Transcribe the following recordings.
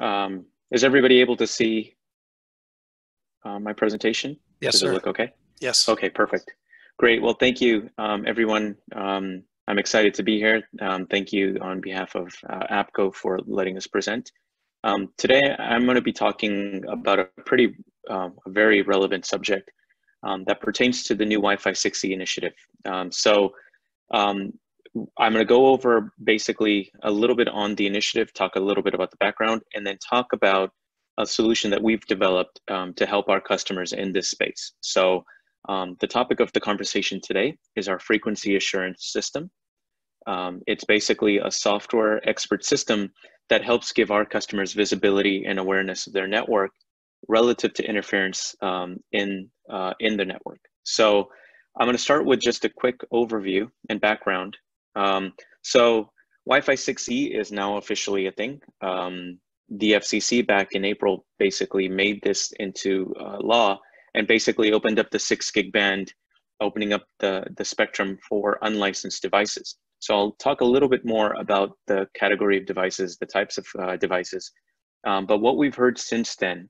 Um, is everybody able to see uh, my presentation? Yes, Does sir. it look okay? Yes. Okay, perfect. Great. Well, thank you, um, everyone. Um, I'm excited to be here. Um, thank you on behalf of uh, APCO for letting us present. Um, today, I'm going to be talking about a pretty, um, a very relevant subject um, that pertains to the new Wi-Fi 6E initiative. Um, so um, I'm going to go over basically a little bit on the initiative, talk a little bit about the background, and then talk about a solution that we've developed um, to help our customers in this space. So um, the topic of the conversation today is our frequency assurance system. Um, it's basically a software expert system that helps give our customers visibility and awareness of their network relative to interference um, in, uh, in the network. So I'm going to start with just a quick overview and background. Um, so Wi-Fi 6E is now officially a thing. Um, the FCC back in April basically made this into uh, law and basically opened up the six gig band, opening up the, the spectrum for unlicensed devices. So I'll talk a little bit more about the category of devices, the types of uh, devices. Um, but what we've heard since then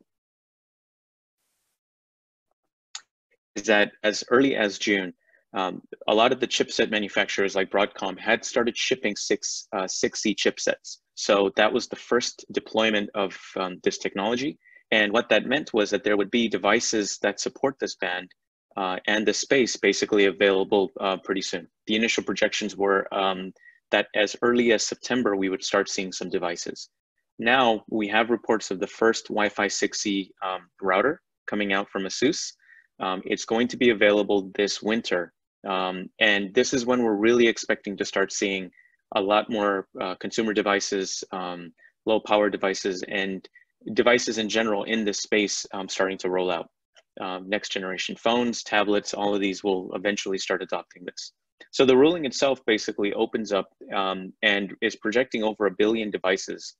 is that as early as June, um, a lot of the chipset manufacturers like Broadcom had started shipping six, uh, 6E chipsets. So that was the first deployment of um, this technology. And what that meant was that there would be devices that support this band uh, and the space basically available uh, pretty soon. The initial projections were um, that as early as September, we would start seeing some devices. Now we have reports of the first Wi-Fi 6E um, router coming out from ASUS. Um, it's going to be available this winter. Um, and this is when we're really expecting to start seeing a lot more uh, consumer devices, um, low power devices, and devices in general in this space um, starting to roll out. Um, next generation phones, tablets, all of these will eventually start adopting this. So the ruling itself basically opens up um, and is projecting over a billion devices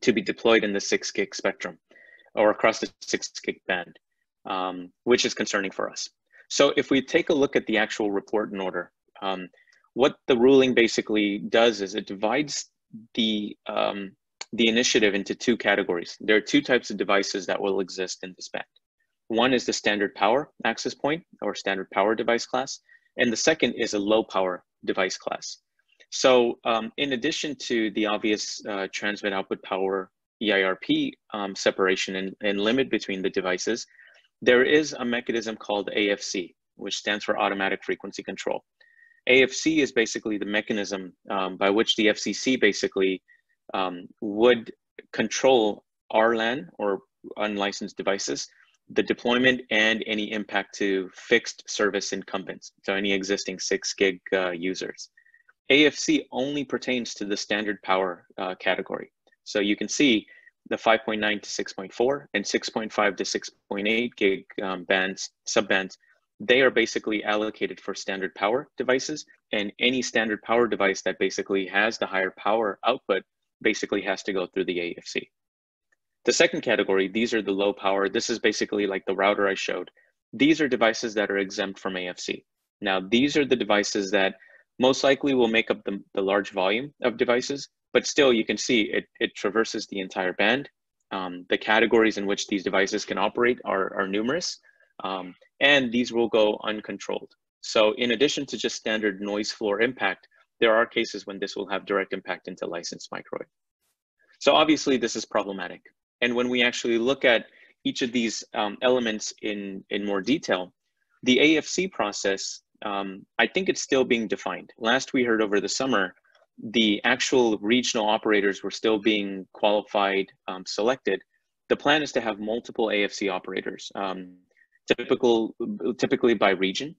to be deployed in the six gig spectrum or across the six gig band, um, which is concerning for us. So if we take a look at the actual report in order, um, what the ruling basically does is it divides the um, the initiative into two categories. There are two types of devices that will exist in this band. One is the standard power access point or standard power device class, and the second is a low power device class. So um, in addition to the obvious uh, transmit output power EIRP um, separation and, and limit between the devices, there is a mechanism called AFC, which stands for automatic frequency control. AFC is basically the mechanism um, by which the FCC basically um, would control RLAN or unlicensed devices, the deployment and any impact to fixed service incumbents, so any existing six gig uh, users. AFC only pertains to the standard power uh, category. So you can see the 5.9 to 6.4 and 6.5 to 6.8 gig um, bands, subbands, they are basically allocated for standard power devices and any standard power device that basically has the higher power output basically has to go through the AFC. The second category, these are the low power. This is basically like the router I showed. These are devices that are exempt from AFC. Now, these are the devices that most likely will make up the, the large volume of devices, but still you can see it, it traverses the entire band. Um, the categories in which these devices can operate are, are numerous, um, and these will go uncontrolled. So in addition to just standard noise floor impact, there are cases when this will have direct impact into licensed microwave. So obviously this is problematic. And when we actually look at each of these um, elements in, in more detail, the AFC process, um, I think it's still being defined. Last we heard over the summer, the actual regional operators were still being qualified, um, selected. The plan is to have multiple AFC operators, um, typical, typically by region.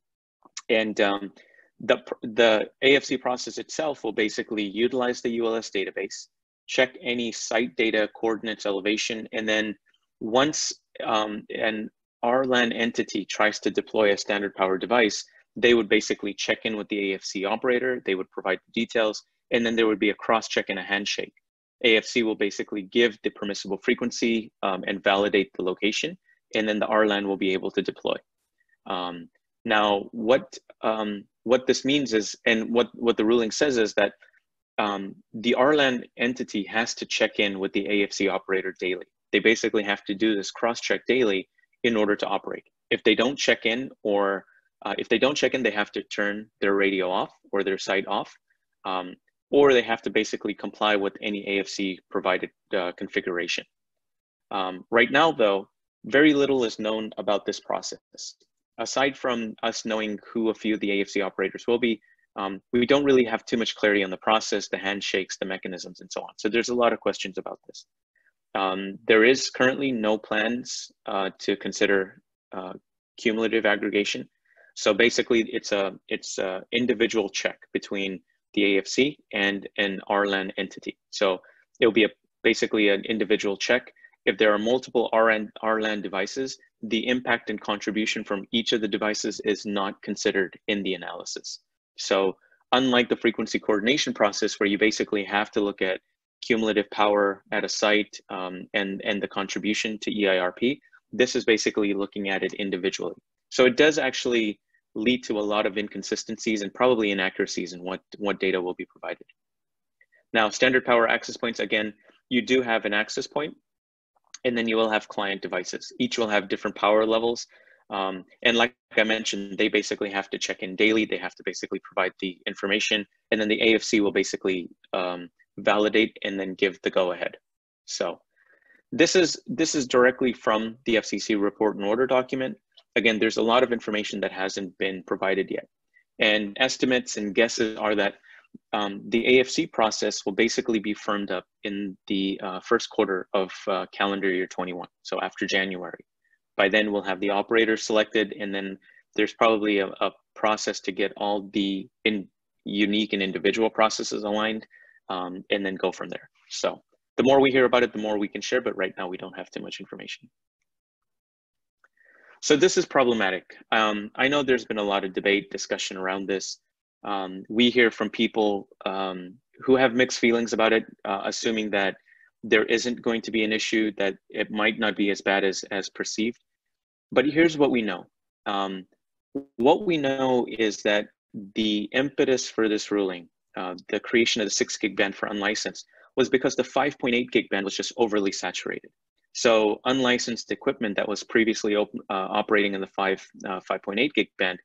And um, the, the AFC process itself will basically utilize the ULS database, check any site data, coordinates, elevation, and then once um, an RLAN entity tries to deploy a standard power device, they would basically check in with the AFC operator, they would provide the details, and then there would be a cross-check and a handshake. AFC will basically give the permissible frequency um, and validate the location, and then the RLAN will be able to deploy. Um, now, what um, what this means is, and what what the ruling says is that um, the RLAN entity has to check in with the AFC operator daily. They basically have to do this cross check daily in order to operate. If they don't check in or uh, if they don't check in, they have to turn their radio off or their site off, um, or they have to basically comply with any AFC provided uh, configuration. Um, right now, though, very little is known about this process. Aside from us knowing who a few of the AFC operators will be, um, we don't really have too much clarity on the process, the handshakes, the mechanisms, and so on. So there's a lot of questions about this. Um, there is currently no plans uh, to consider uh, cumulative aggregation. So basically, it's a it's a individual check between the AFC and an RLAN entity. So it'll be a basically an individual check. If there are multiple RN, RLAN devices, the impact and contribution from each of the devices is not considered in the analysis. So unlike the frequency coordination process where you basically have to look at cumulative power at a site um, and, and the contribution to EIRP, this is basically looking at it individually. So it does actually lead to a lot of inconsistencies and probably inaccuracies in what, what data will be provided. Now, standard power access points, again, you do have an access point, and then you will have client devices. Each will have different power levels. Um, and like I mentioned, they basically have to check in daily. They have to basically provide the information, and then the AFC will basically um, validate and then give the go ahead. So this is this is directly from the FCC report and order document. Again, there's a lot of information that hasn't been provided yet. And estimates and guesses are that um, the AFC process will basically be firmed up in the uh, first quarter of uh, calendar year 21, so after January. By then, we'll have the operator selected, and then there's probably a, a process to get all the in unique and individual processes aligned, um, and then go from there. So the more we hear about it, the more we can share, but right now we don't have too much information. So this is problematic. Um, I know there's been a lot of debate, discussion around this. Um, we hear from people um, who have mixed feelings about it, uh, assuming that there isn't going to be an issue, that it might not be as bad as, as perceived. But here's what we know. Um, what we know is that the impetus for this ruling, uh, the creation of the six gig band for unlicensed, was because the 5.8 gig band was just overly saturated. So unlicensed equipment that was previously uh, operating in the 5, uh, 5.8 gig band,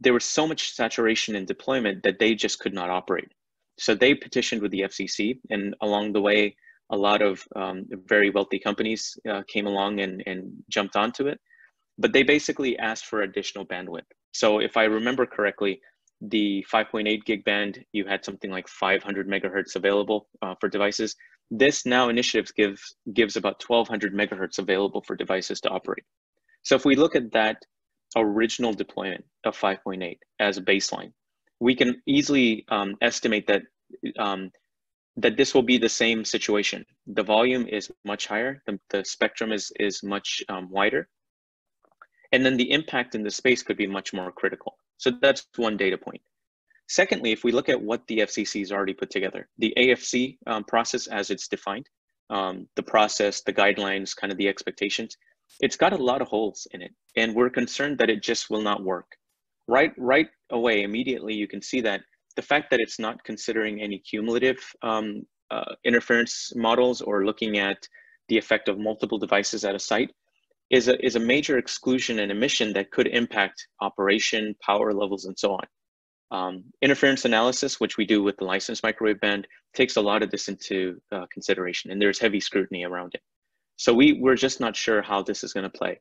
there was so much saturation in deployment that they just could not operate. So they petitioned with the FCC, and along the way, a lot of um, very wealthy companies uh, came along and, and jumped onto it. But they basically asked for additional bandwidth. So if I remember correctly, the 5.8 gig band, you had something like 500 megahertz available uh, for devices. This now initiative gives, gives about 1200 megahertz available for devices to operate. So if we look at that original deployment of 5.8 as a baseline, we can easily um, estimate that um, that this will be the same situation. The volume is much higher, the, the spectrum is, is much um, wider, and then the impact in the space could be much more critical. So that's one data point. Secondly, if we look at what the FCC has already put together, the AFC um, process as it's defined, um, the process, the guidelines, kind of the expectations, it's got a lot of holes in it. And we're concerned that it just will not work. Right, right away, immediately, you can see that the fact that it's not considering any cumulative um, uh, interference models or looking at the effect of multiple devices at a site is a, is a major exclusion and emission that could impact operation, power levels, and so on. Um, interference analysis, which we do with the licensed microwave band, takes a lot of this into uh, consideration, and there's heavy scrutiny around it. So we, we're just not sure how this is going to play.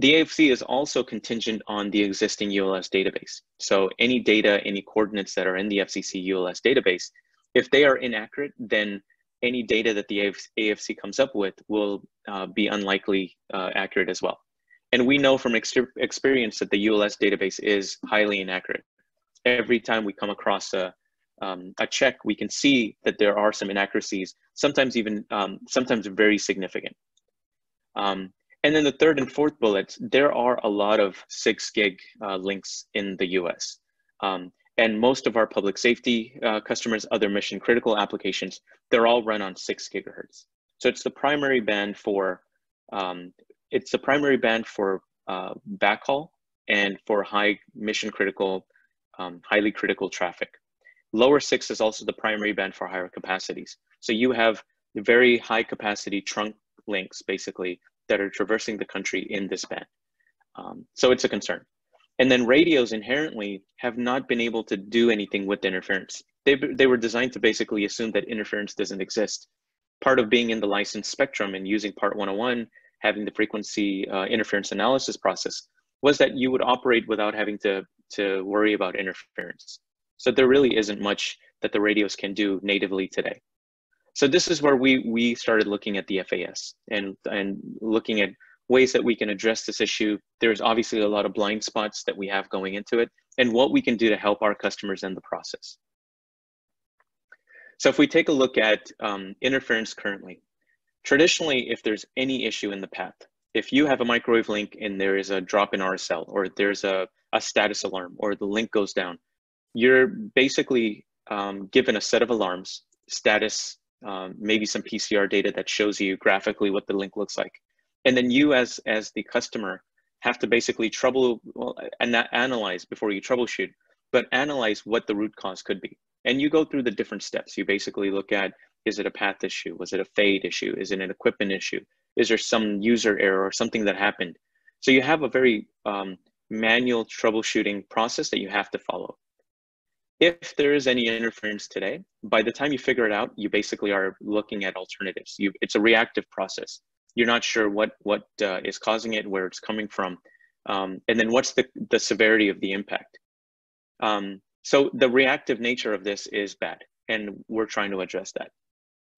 The AFC is also contingent on the existing ULS database. So any data, any coordinates that are in the FCC ULS database, if they are inaccurate, then any data that the AFC comes up with will uh, be unlikely uh, accurate as well. And we know from ex experience that the ULS database is highly inaccurate. Every time we come across a, um, a check, we can see that there are some inaccuracies, sometimes even, um, sometimes very significant. Um, and then the third and fourth bullets, there are a lot of six gig uh, links in the US. Um, and most of our public safety uh, customers, other mission critical applications, they're all run on six gigahertz. So it's the primary band for, um, it's the primary band for uh, backhaul and for high mission critical, um, highly critical traffic. Lower six is also the primary band for higher capacities. So you have very high capacity trunk links basically that are traversing the country in this band. Um, so it's a concern. And then radios inherently have not been able to do anything with interference. They, they were designed to basically assume that interference doesn't exist. Part of being in the licensed spectrum and using part 101, having the frequency uh, interference analysis process, was that you would operate without having to, to worry about interference. So there really isn't much that the radios can do natively today. So this is where we, we started looking at the FAS and, and looking at ways that we can address this issue. There's obviously a lot of blind spots that we have going into it and what we can do to help our customers in the process. So if we take a look at um, interference currently, traditionally, if there's any issue in the path, if you have a microwave link and there is a drop in RSL or there's a, a status alarm or the link goes down, you're basically um, given a set of alarms, status, um, maybe some PCR data that shows you graphically what the link looks like. And then you as as the customer have to basically trouble well, and not analyze before you troubleshoot but analyze what the root cause could be. And you go through the different steps. You basically look at is it a path issue? Was it a fade issue? Is it an equipment issue is there some user error or something that happened so you have a very um, manual troubleshooting process that you have to follow if there is any interference today by the time you figure it out you basically are looking at alternatives you, it's a reactive process you're not sure what what uh, is causing it, where it's coming from, um, and then what's the the severity of the impact. Um, so the reactive nature of this is bad, and we're trying to address that.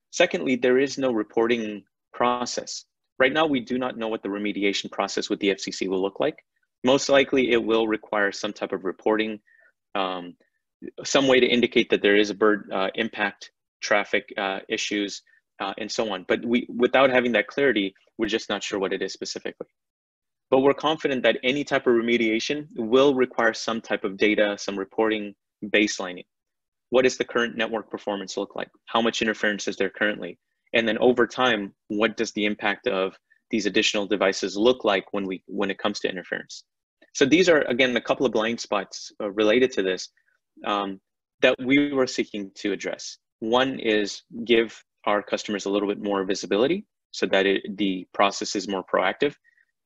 Secondly, there is no reporting process. Right now, we do not know what the remediation process with the FCC will look like. Most likely, it will require some type of reporting, um, some way to indicate that there is a bird uh, impact traffic uh, issues, uh, and so on. But we, without having that clarity, we're just not sure what it is specifically. But we're confident that any type of remediation will require some type of data, some reporting, baselining. What does the current network performance look like? How much interference is there currently? And then over time, what does the impact of these additional devices look like when we when it comes to interference? So these are again a couple of blind spots uh, related to this um, that we were seeking to address. One is give our customers a little bit more visibility so that it, the process is more proactive.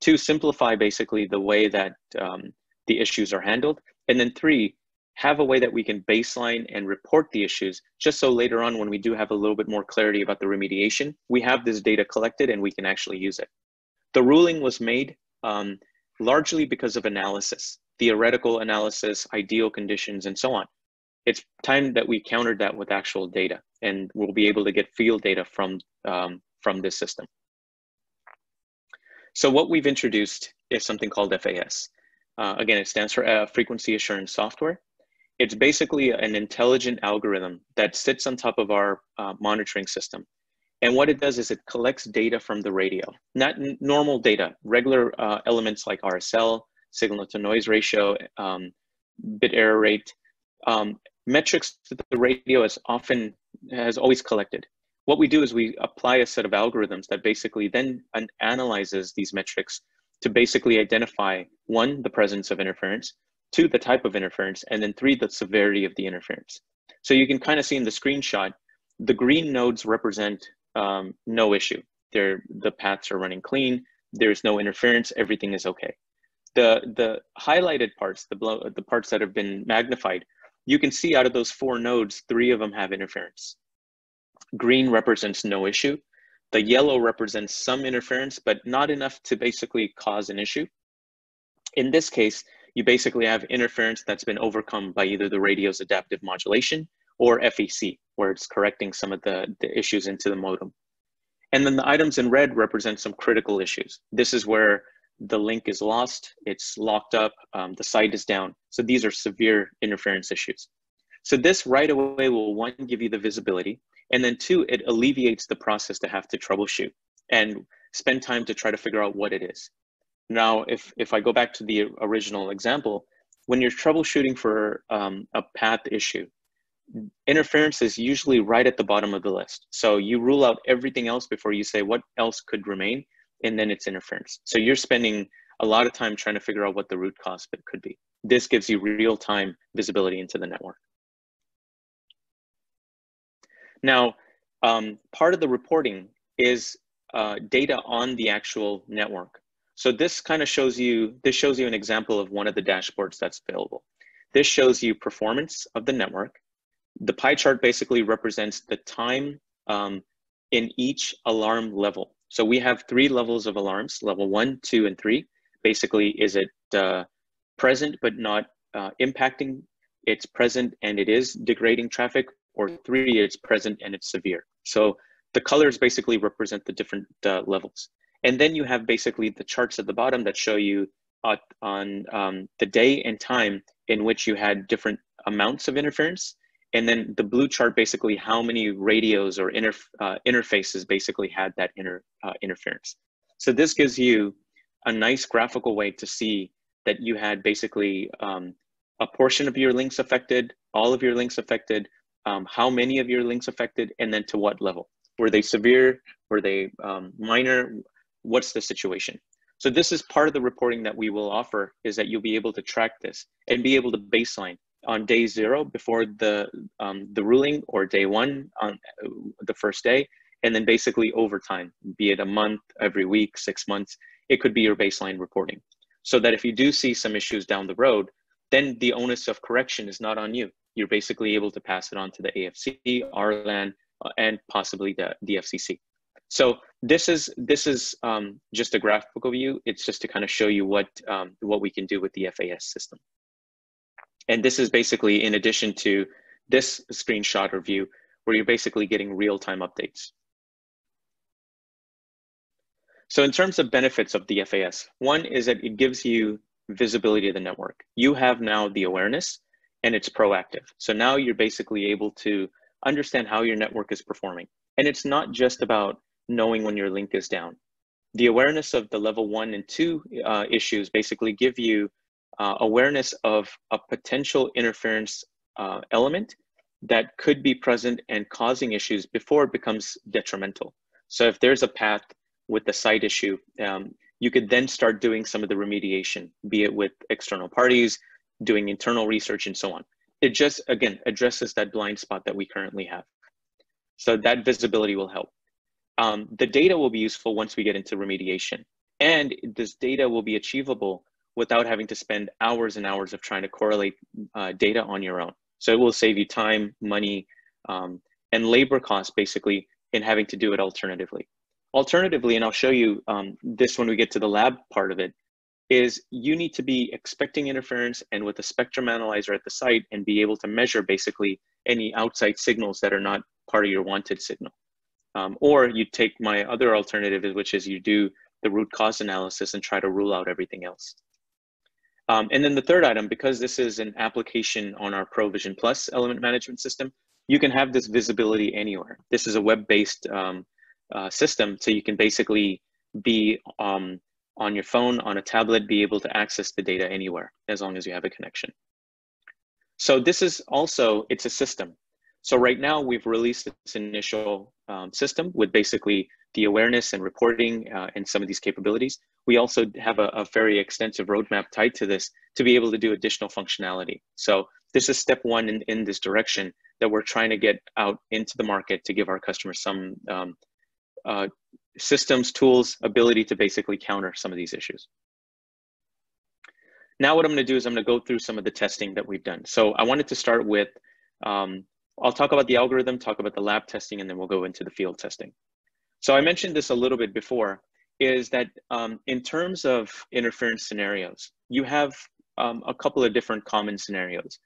Two, simplify basically the way that um, the issues are handled. And then three, have a way that we can baseline and report the issues just so later on when we do have a little bit more clarity about the remediation, we have this data collected and we can actually use it. The ruling was made um, largely because of analysis, theoretical analysis, ideal conditions, and so on it's time that we countered that with actual data and we'll be able to get field data from, um, from this system. So what we've introduced is something called FAS. Uh, again, it stands for uh, Frequency Assurance Software. It's basically an intelligent algorithm that sits on top of our uh, monitoring system. And what it does is it collects data from the radio, not normal data, regular uh, elements like RSL, signal to noise ratio, um, bit error rate, um, metrics that the radio has often has always collected. What we do is we apply a set of algorithms that basically then an analyzes these metrics to basically identify one, the presence of interference, two, the type of interference, and then three, the severity of the interference. So you can kind of see in the screenshot, the green nodes represent um, no issue. They're, the paths are running clean. There's no interference. Everything is okay. The, the highlighted parts, the, blow, the parts that have been magnified, you can see out of those four nodes, three of them have interference. Green represents no issue. The yellow represents some interference, but not enough to basically cause an issue. In this case, you basically have interference that's been overcome by either the radio's adaptive modulation or FEC, where it's correcting some of the, the issues into the modem. And then the items in red represent some critical issues. This is where the link is lost, it's locked up, um, the site is down. So these are severe interference issues. So this right away will one, give you the visibility, and then two, it alleviates the process to have to troubleshoot and spend time to try to figure out what it is. Now, if, if I go back to the original example, when you're troubleshooting for um, a path issue, interference is usually right at the bottom of the list. So you rule out everything else before you say what else could remain and then it's interference. So you're spending a lot of time trying to figure out what the root cause could be. This gives you real time visibility into the network. Now, um, part of the reporting is uh, data on the actual network. So this kind of shows you, this shows you an example of one of the dashboards that's available. This shows you performance of the network. The pie chart basically represents the time um, in each alarm level. So we have three levels of alarms, level one, two, and three. Basically, is it uh, present but not uh, impacting? It's present and it is degrading traffic, or three, it's present and it's severe. So the colors basically represent the different uh, levels. And then you have basically the charts at the bottom that show you uh, on um, the day and time in which you had different amounts of interference. And then the blue chart basically how many radios or inter, uh, interfaces basically had that inter, uh, interference. So this gives you a nice graphical way to see that you had basically um, a portion of your links affected, all of your links affected, um, how many of your links affected, and then to what level. Were they severe? Were they um, minor? What's the situation? So this is part of the reporting that we will offer is that you'll be able to track this and be able to baseline on day zero before the, um, the ruling or day one on the first day, and then basically over time, be it a month, every week, six months, it could be your baseline reporting. So that if you do see some issues down the road, then the onus of correction is not on you. You're basically able to pass it on to the AFC, RLAN, uh, and possibly the, the FCC. So this is this is um, just a graphical view. It's just to kind of show you what um, what we can do with the FAS system. And this is basically in addition to this screenshot or view where you're basically getting real-time updates. So in terms of benefits of the FAS, one is that it gives you visibility of the network. You have now the awareness and it's proactive. So now you're basically able to understand how your network is performing. And it's not just about knowing when your link is down. The awareness of the level one and two uh, issues basically give you uh, awareness of a potential interference uh, element that could be present and causing issues before it becomes detrimental. So if there's a path with the site issue, um, you could then start doing some of the remediation, be it with external parties, doing internal research and so on it just, again, addresses that blind spot that we currently have. So that visibility will help. Um, the data will be useful once we get into remediation. And this data will be achievable without having to spend hours and hours of trying to correlate uh, data on your own. So it will save you time, money, um, and labor costs basically in having to do it alternatively. Alternatively, and I'll show you um, this when we get to the lab part of it, is you need to be expecting interference and with a spectrum analyzer at the site and be able to measure basically any outside signals that are not part of your wanted signal. Um, or you take my other alternative, which is you do the root cause analysis and try to rule out everything else. Um, and then the third item, because this is an application on our ProVision Plus element management system, you can have this visibility anywhere. This is a web-based um, uh, system, so you can basically be um, on your phone, on a tablet, be able to access the data anywhere as long as you have a connection. So this is also, it's a system. So right now we've released this initial um, system with basically the awareness and reporting uh, and some of these capabilities. We also have a, a, very extensive roadmap tied to this to be able to do additional functionality. So this is step one in, in this direction that we're trying to get out into the market to give our customers some um, uh, systems, tools, ability to basically counter some of these issues. Now what I'm gonna do is I'm gonna go through some of the testing that we've done. So I wanted to start with, um, I'll talk about the algorithm, talk about the lab testing, and then we'll go into the field testing. So I mentioned this a little bit before, is that um, in terms of interference scenarios, you have um, a couple of different common scenarios.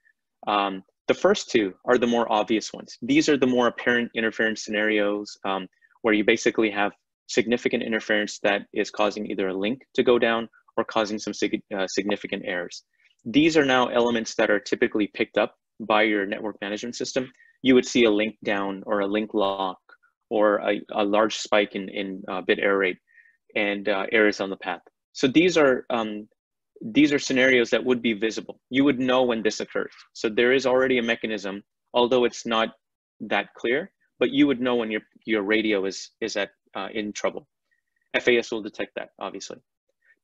Um, the first two are the more obvious ones. These are the more apparent interference scenarios um, where you basically have significant interference that is causing either a link to go down or causing some sig uh, significant errors. These are now elements that are typically picked up by your network management system. You would see a link down or a link lock or a, a large spike in, in uh, bit error rate and uh, errors on the path. So these are um, these are scenarios that would be visible. You would know when this occurs. So there is already a mechanism, although it's not that clear, but you would know when your, your radio is, is at uh, in trouble. FAS will detect that, obviously.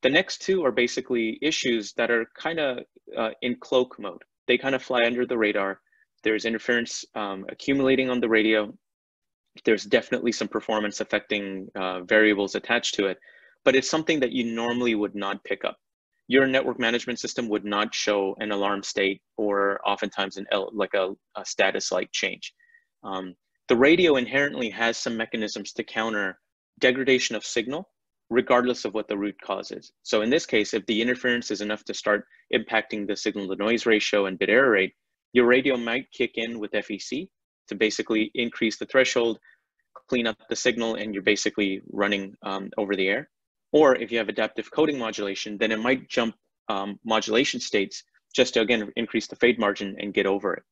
The next two are basically issues that are kind of uh, in cloak mode. They kind of fly under the radar. There's interference um, accumulating on the radio, there's definitely some performance affecting uh, variables attached to it, but it's something that you normally would not pick up. Your network management system would not show an alarm state or oftentimes an L, like a, a status like change. Um, the radio inherently has some mechanisms to counter degradation of signal regardless of what the root cause is. So in this case, if the interference is enough to start impacting the signal to noise ratio and bit error rate, your radio might kick in with FEC to basically increase the threshold, clean up the signal, and you're basically running um, over the air. Or if you have adaptive coding modulation, then it might jump um, modulation states just to again increase the fade margin and get over it.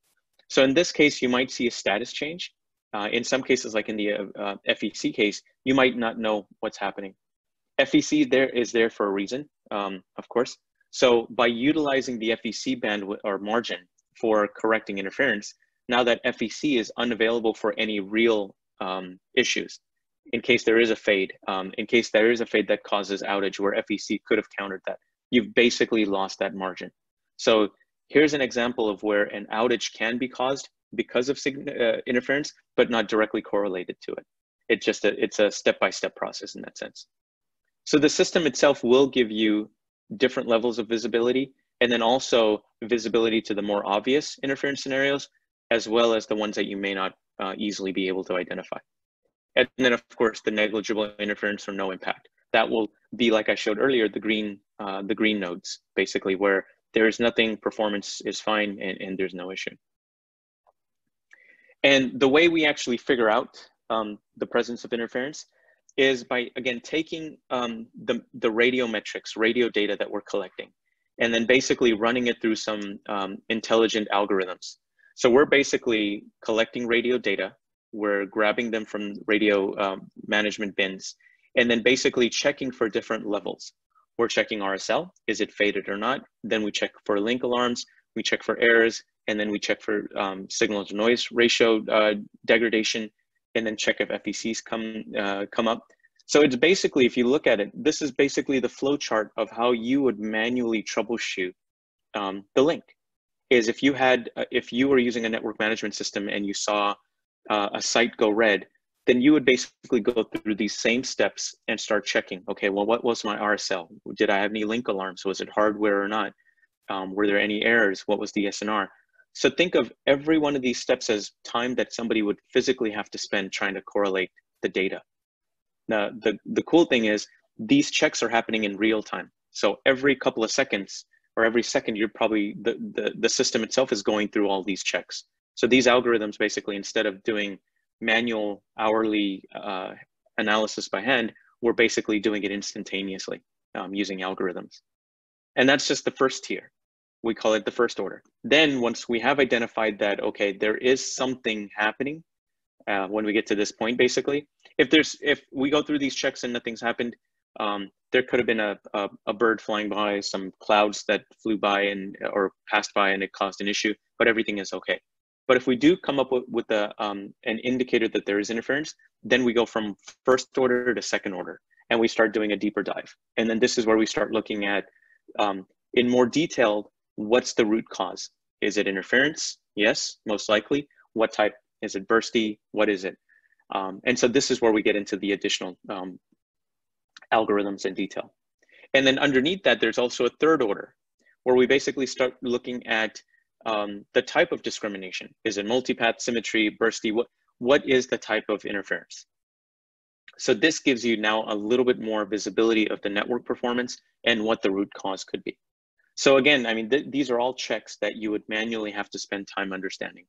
So in this case, you might see a status change. Uh, in some cases, like in the uh, uh FEC case, you might not know what's happening. FEC there is there for a reason, um, of course. So by utilizing the FEC band or margin for correcting interference, now that FEC is unavailable for any real um, issues, in case there is a fade, um, in case there is a fade that causes outage where FEC could have countered that, you've basically lost that margin. So here's an example of where an outage can be caused because of uh, interference, but not directly correlated to it. It just a, it's a step-by-step -step process in that sense. So the system itself will give you different levels of visibility and then also visibility to the more obvious interference scenarios, as well as the ones that you may not uh, easily be able to identify. And then of course, the negligible interference or no impact. That will be, like I showed earlier, the green, uh, the green nodes, basically where there is nothing, performance is fine, and, and there's no issue. And the way we actually figure out um, the presence of interference is by, again, taking um, the, the radio metrics, radio data that we're collecting, and then basically running it through some um, intelligent algorithms. So we're basically collecting radio data, we're grabbing them from radio um, management bins, and then basically checking for different levels. We're checking RSL, is it faded or not? Then we check for link alarms, we check for errors, and then we check for um, signal to noise ratio uh, degradation, and then check if FECs come, uh, come up. So it's basically, if you look at it, this is basically the flow chart of how you would manually troubleshoot um, the link. Is if you had, uh, if you were using a network management system and you saw uh, a site go red, then you would basically go through these same steps and start checking. Okay, well, what was my RSL? Did I have any link alarms? Was it hardware or not? Um, were there any errors? What was the SNR? So think of every one of these steps as time that somebody would physically have to spend trying to correlate the data. Now, the, the cool thing is these checks are happening in real time. So every couple of seconds or every second, you're probably, the, the, the system itself is going through all these checks. So these algorithms basically, instead of doing manual hourly uh, analysis by hand, we're basically doing it instantaneously um, using algorithms. And that's just the first tier we call it the first order. Then once we have identified that, okay, there is something happening uh, when we get to this point, basically, if there's, if we go through these checks and nothing's happened, um, there could have been a, a, a, bird flying by, some clouds that flew by and or passed by and it caused an issue, but everything is okay. But if we do come up with, with a, um, an indicator that there is interference, then we go from first order to second order and we start doing a deeper dive. And then this is where we start looking at um, in more detail what's the root cause? Is it interference? Yes, most likely. What type? Is it bursty? What is it? Um, and so this is where we get into the additional um, algorithms in detail. And then underneath that, there's also a third order where we basically start looking at um, the type of discrimination. Is it multipath symmetry, bursty? What, what is the type of interference? So this gives you now a little bit more visibility of the network performance and what the root cause could be. So again, I mean, th these are all checks that you would manually have to spend time understanding.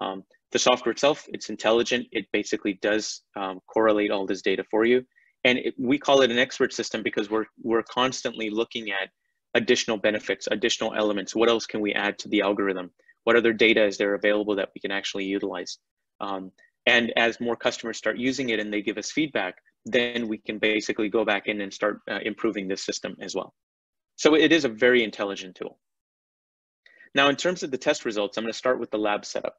Um, the software itself, it's intelligent. It basically does um, correlate all this data for you. And it, we call it an expert system because we're, we're constantly looking at additional benefits, additional elements. What else can we add to the algorithm? What other data is there available that we can actually utilize? Um, and as more customers start using it and they give us feedback, then we can basically go back in and start uh, improving this system as well. So it is a very intelligent tool. Now, in terms of the test results, I'm going to start with the lab setup.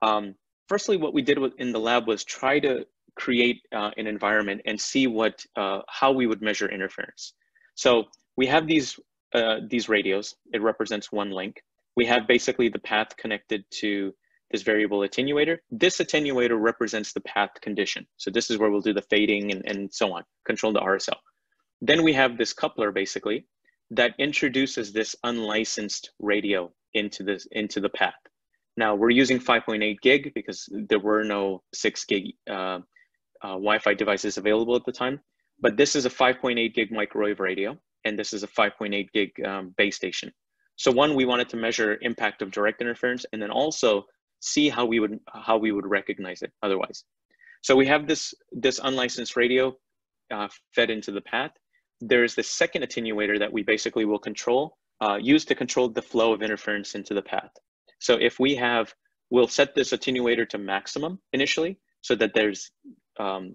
Um, firstly, what we did in the lab was try to create uh, an environment and see what uh, how we would measure interference. So we have these uh, these radios. It represents one link. We have basically the path connected to this variable attenuator. This attenuator represents the path condition. So this is where we'll do the fading and, and so on, control the RSL. Then we have this coupler basically that introduces this unlicensed radio into this into the path. Now we're using 5.8 gig because there were no six gig uh, uh, Wi-Fi devices available at the time. But this is a 5.8 gig microwave radio, and this is a 5.8 gig um, base station. So one, we wanted to measure impact of direct interference, and then also see how we would how we would recognize it otherwise. So we have this this unlicensed radio uh, fed into the path. There's the second attenuator that we basically will control, uh, use to control the flow of interference into the path. So if we have, we'll set this attenuator to maximum initially, so that there's um,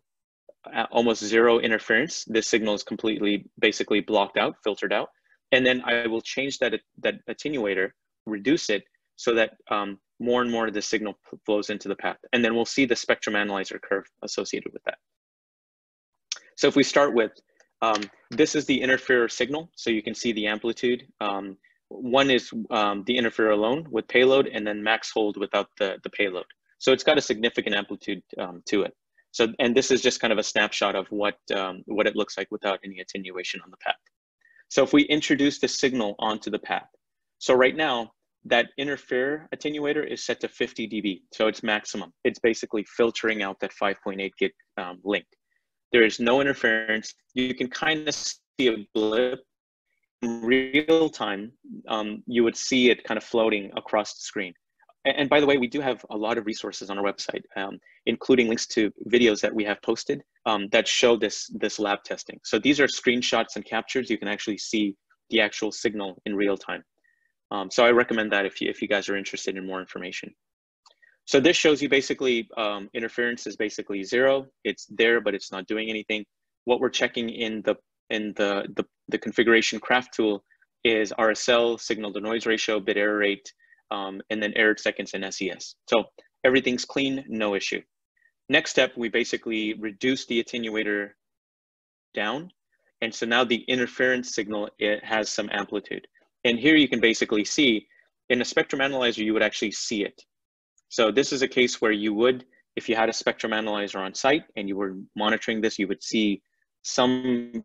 almost zero interference. This signal is completely basically blocked out, filtered out. And then I will change that, that attenuator, reduce it so that um, more and more of the signal flows into the path. And then we'll see the spectrum analyzer curve associated with that. So if we start with, um, this is the interferer signal. So you can see the amplitude. Um, one is um, the interferer alone with payload and then max hold without the, the payload. So it's got a significant amplitude um, to it. So, and this is just kind of a snapshot of what, um, what it looks like without any attenuation on the path. So if we introduce the signal onto the path, so right now, that interferer attenuator is set to 50 dB, so it's maximum. It's basically filtering out that 5.8 gig um, link. There is no interference. You can kind of see a blip in real time. Um, you would see it kind of floating across the screen. And, and by the way, we do have a lot of resources on our website, um, including links to videos that we have posted um, that show this, this lab testing. So these are screenshots and captures. You can actually see the actual signal in real time. Um, so I recommend that if you, if you guys are interested in more information. So this shows you basically um, interference is basically zero. It's there, but it's not doing anything. What we're checking in the in the, the, the configuration craft tool is RSL, signal to noise ratio, bit error rate, um, and then error seconds and SES. So everything's clean, no issue. Next step, we basically reduce the attenuator down. And so now the interference signal, it has some amplitude. And here you can basically see in a spectrum analyzer, you would actually see it. So this is a case where you would, if you had a spectrum analyzer on site and you were monitoring this, you would see some,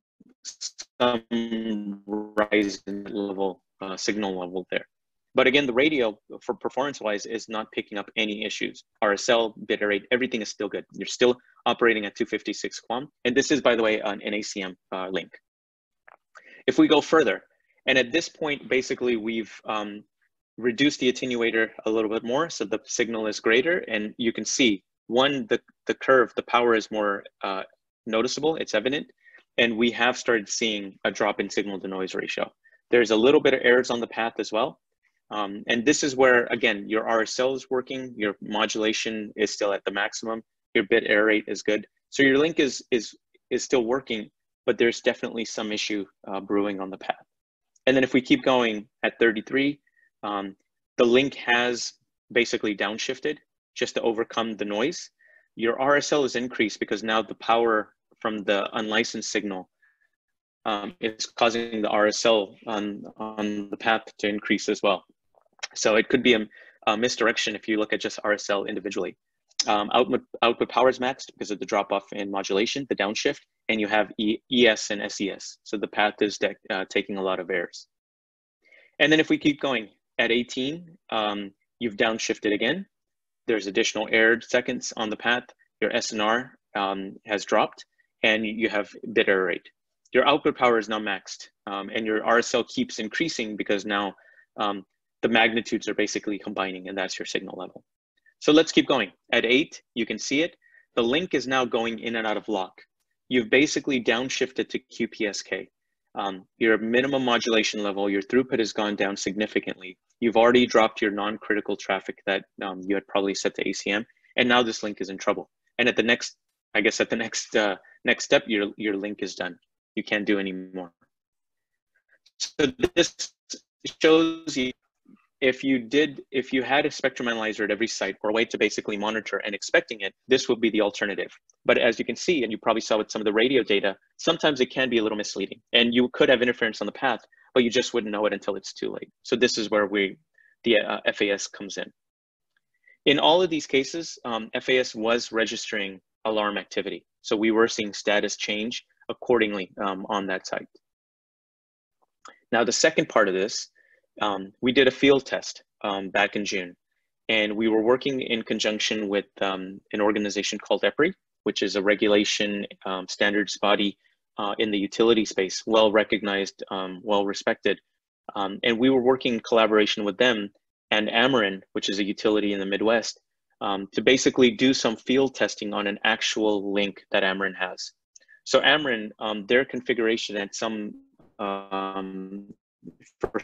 some rise in level, uh, signal level there. But again, the radio for performance wise is not picking up any issues. RSL, bit rate, everything is still good. You're still operating at 256 QAM. And this is, by the way, an ACM uh, link. If we go further, and at this point, basically, we've um, reduced the attenuator a little bit more, so the signal is greater. And you can see, one, the, the curve, the power is more uh, noticeable, it's evident. And we have started seeing a drop in signal to noise ratio. There's a little bit of errors on the path as well. Um, and this is where, again, your RSL is working, your modulation is still at the maximum, your bit error rate is good. So your link is, is, is still working, but there's definitely some issue uh, brewing on the path. And then if we keep going at 33, um, the link has basically downshifted just to overcome the noise. Your RSL is increased because now the power from the unlicensed signal um, is causing the RSL on, on the path to increase as well. So it could be a, a misdirection if you look at just RSL individually. Um, output, output power is maxed because of the drop off in modulation, the downshift, and you have e, ES and SES. So the path is uh, taking a lot of errors. And then if we keep going at 18, um, you've downshifted again. There's additional error seconds on the path. Your SNR um, has dropped and you have bit error rate. Your output power is now maxed um, and your RSL keeps increasing because now um, the magnitudes are basically combining and that's your signal level. So let's keep going. At eight, you can see it. The link is now going in and out of lock. You've basically downshifted to QPSK. Um, your minimum modulation level, your throughput has gone down significantly. You've already dropped your non-critical traffic that um, you had probably set to ACM, and now this link is in trouble. And at the next, I guess at the next uh, next step, your your link is done. You can't do any more. So this shows you if you did, if you had a spectrum analyzer at every site or a way to basically monitor and expecting it, this would be the alternative. But as you can see, and you probably saw with some of the radio data, sometimes it can be a little misleading and you could have interference on the path, but you just wouldn't know it until it's too late. So this is where we, the uh, FAS comes in. in all of these cases, um, FAS was registering alarm activity. So we were seeing status change accordingly um, on that site. Now, the second part of this, um, we did a field test um, back in June, and we were working in conjunction with um, an organization called EPRI, which is a regulation um, standards body uh, in the utility space, well recognized, well respected. and we were working in collaboration with them and Ameren, which is a utility in the Midwest, um, to basically do some field testing on an actual link that Ameren has. So Ameren, um, their configuration at some um, for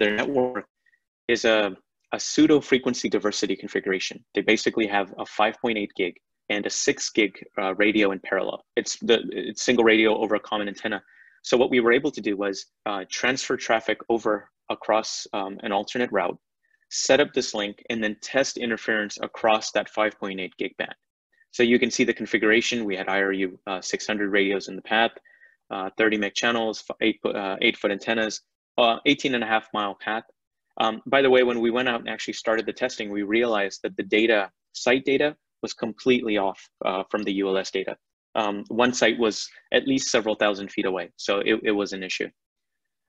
their network is a, a pseudo frequency diversity configuration. They basically have a 5.8 gig and a six gig uh, radio in parallel. It's the it's single radio over a common antenna. So what we were able to do was uh, transfer traffic over across um, an alternate route set up this link, and then test interference across that 5.8 gig band. So you can see the configuration. We had IRU uh, 600 radios in the path, uh, 30 meg channels, eight, uh, eight foot antennas, uh, 18 and a half mile path. Um, by the way, when we went out and actually started the testing, we realized that the data, site data, was completely off uh, from the ULS data. Um, one site was at least several thousand feet away, so it, it was an issue.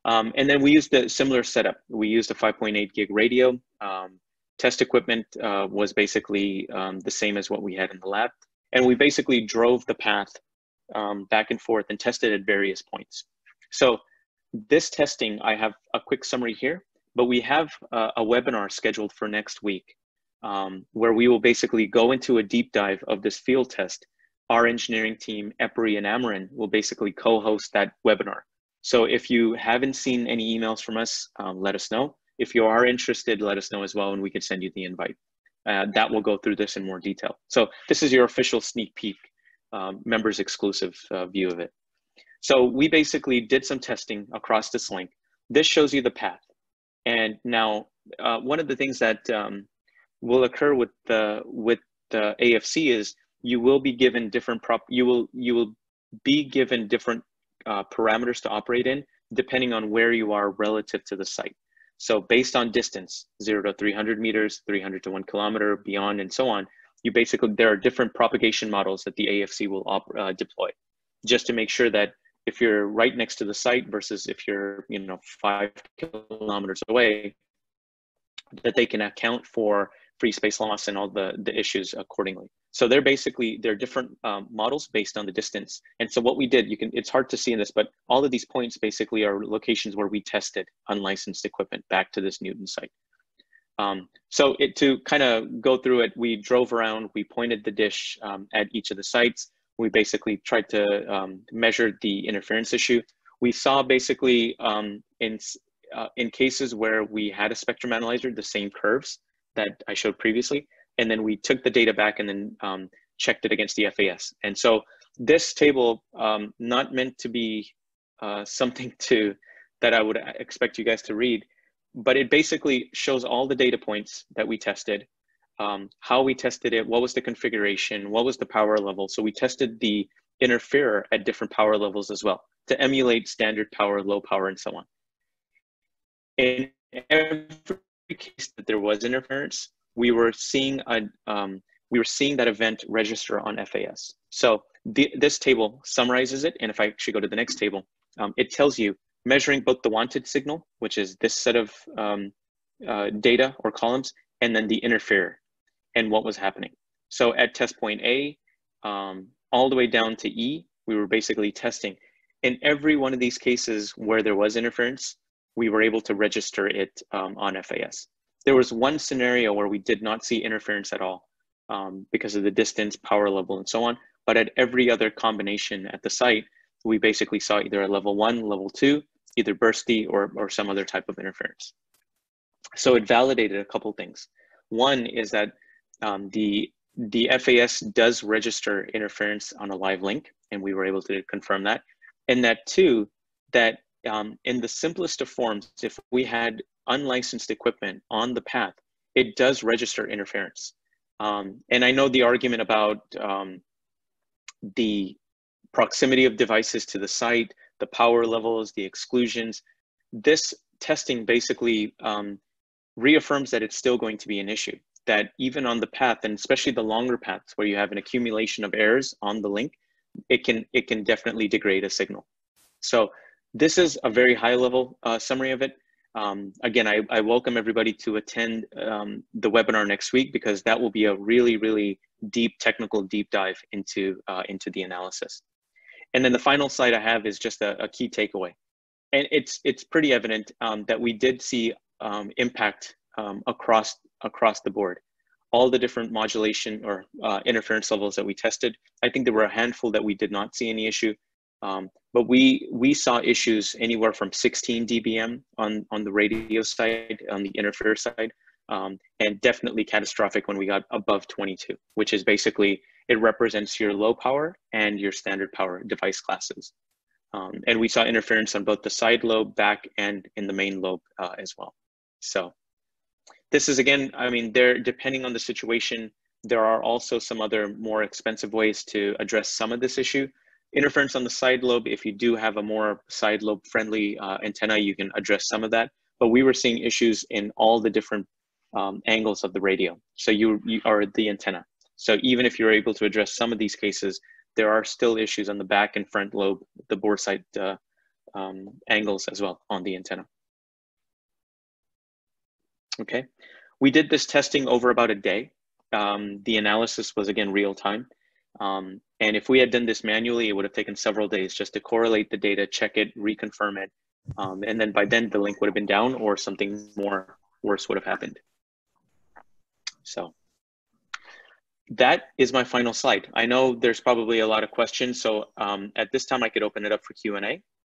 Um, and then we used a similar setup. We used a 5.8 gig radio. Um, test equipment uh, was basically um, the same as what we had in the lab. And we basically drove the path um, back and forth and tested at various points. So this testing, I have a quick summary here, but we have a, a webinar scheduled for next week um, where we will basically go into a deep dive of this field test. Our engineering team, EPRI and Ameren, will basically co-host that webinar. So if you haven't seen any emails from us, um, let us know. If you are interested, let us know as well, and we can send you the invite. Uh, that will go through this in more detail. So this is your official sneak peek, um, members exclusive uh, view of it. So we basically did some testing across this link. This shows you the path. And now, uh, one of the things that um, will occur with the with the AFC is you will be given different prop. You will you will be given different uh, parameters to operate in depending on where you are relative to the site. So based on distance, zero to 300 meters, 300 to one kilometer, beyond, and so on, you basically, there are different propagation models that the AFC will uh, deploy just to make sure that if you're right next to the site versus if you're, you know, five kilometers away, that they can account for free space loss and all the, the issues accordingly. So they're basically, they're different um, models based on the distance. And so what we did, you can, it's hard to see in this, but all of these points basically are locations where we tested unlicensed equipment back to this Newton site. Um, so it, to kind of go through it, we drove around, we pointed the dish um, at each of the sites. We basically tried to um, measure the interference issue. We saw basically um, in, uh, in cases where we had a spectrum analyzer, the same curves that I showed previously. And then we took the data back and then um, checked it against the FAS. And so this table, um, not meant to be uh, something to that I would expect you guys to read, but it basically shows all the data points that we tested, um, how we tested it, what was the configuration, what was the power level. So we tested the interferer at different power levels as well to emulate standard power, low power, and so on. In every case that there was interference, we were seeing a um, we were seeing that event register on FAS. So the, this table summarizes it, and if I actually go to the next table, um, it tells you measuring both the wanted signal, which is this set of um, uh, data or columns, and then the interferer and what was happening. So at test point A, um, all the way down to E, we were basically testing. In every one of these cases where there was interference, we were able to register it um, on FAS. There was one scenario where we did not see interference at all um, because of the distance, power level, and so on. But at every other combination at the site, we basically saw either a level one, level two, either bursty or, or some other type of interference. So it validated a couple things. One is that um, the, the FAS does register interference on a live link, and we were able to confirm that. And that too, that um, in the simplest of forms, if we had unlicensed equipment on the path, it does register interference. Um, and I know the argument about um, the proximity of devices to the site, the power levels, the exclusions. This testing basically um, reaffirms that it's still going to be an issue. That even on the path, and especially the longer paths where you have an accumulation of errors on the link, it can it can definitely degrade a signal. So this is a very high level uh, summary of it. Um, again, I, I, welcome everybody to attend um, the webinar next week because that will be a really, really deep technical deep dive into, uh, into the analysis. And then the final slide I have is just a, a key takeaway. And it's, it's pretty evident um, that we did see um, impact um, across, across the board. All the different modulation or uh, interference levels that we tested, I think there were a handful that we did not see any issue. Um, but we we saw issues anywhere from 16 dBm on on the radio side, on the interferer side, um, and definitely catastrophic when we got above 22, which is basically it represents your low power and your standard power device classes. Um, and we saw interference on both the side lobe, back, and in the main lobe uh, as well. So this is again, I mean, there depending on the situation, there are also some other more expensive ways to address some of this issue interference on the side lobe, if you do have a more side lobe friendly uh, antenna, you can address some of that. But we were seeing issues in all the different um, angles of the radio. So you, you are the antenna. So even if you're able to address some of these cases, there are still issues on the back and front lobe, the boresight uh, um, angles as well on the antenna. Okay, we did this testing over about a day. Um, the analysis was again real time. Um, and if we had done this manually, it would have taken several days just to correlate the data, check it, reconfirm it. Um, and then by then the link would have been down or something more worse would have happened. So that is my final slide. I know there's probably a lot of questions. So um, at this time I could open it up for Q&A